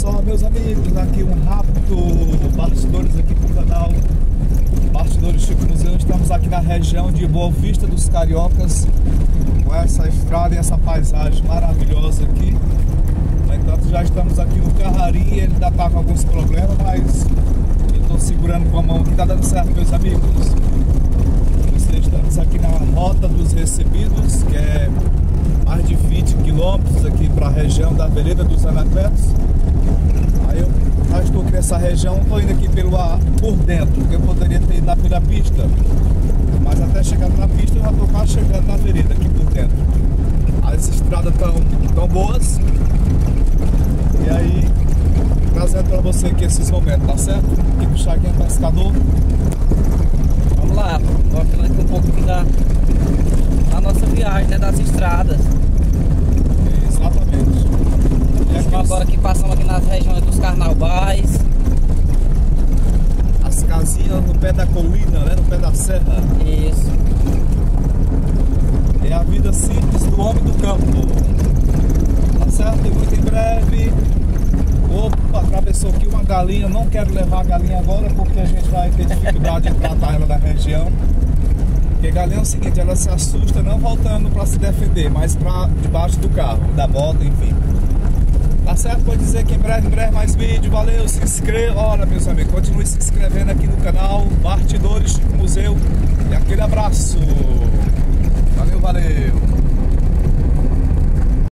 só, meus amigos, aqui um rápido bastidores aqui pro canal Bastidores Chico Museu. Estamos aqui na região de Boa Vista dos Cariocas, com essa estrada e essa paisagem maravilhosa aqui. No entanto, já estamos aqui no Carrari, ele ainda tá com alguns problemas, mas eu estou segurando com a mão aqui, tá dando certo, meus amigos. Estamos aqui na Rota dos Recebidos, que é mais de 20 quilômetros aqui para a região da Vereda dos Anacletos. Aí eu já estou aqui nessa região, estou indo aqui pelo, por dentro, porque eu poderia ter ido lá pela pista. Mas até chegando na pista eu já estou quase chegando na vereda aqui por dentro. As estradas estão tão boas. E aí, trazendo para você aqui esses momentos, tá certo? Aqui pro Chaguinha Pescador. Vamos lá, mostrando aqui um pouco da, da né? Das estradas. Exatamente. E aqui agora que passamos aqui nas regiões dos carnavais. As casinhas no pé da colina, né? No pé da serra. Isso. É a vida simples do homem do campo. Tá certo? E muito em breve. Opa, atravessou aqui uma galinha. Não quero levar a galinha agora porque a gente vai ter dificuldade em tratar ela na região. Porque galinha é o seguinte, ela se assusta não voltando para se defender, mas para debaixo do carro, da bota, enfim. Tá certo? Pode dizer que em breve, em breve mais vídeo. Valeu, se inscreva. Olha, meus amigos, continue se inscrevendo aqui no canal Bastidores Museu.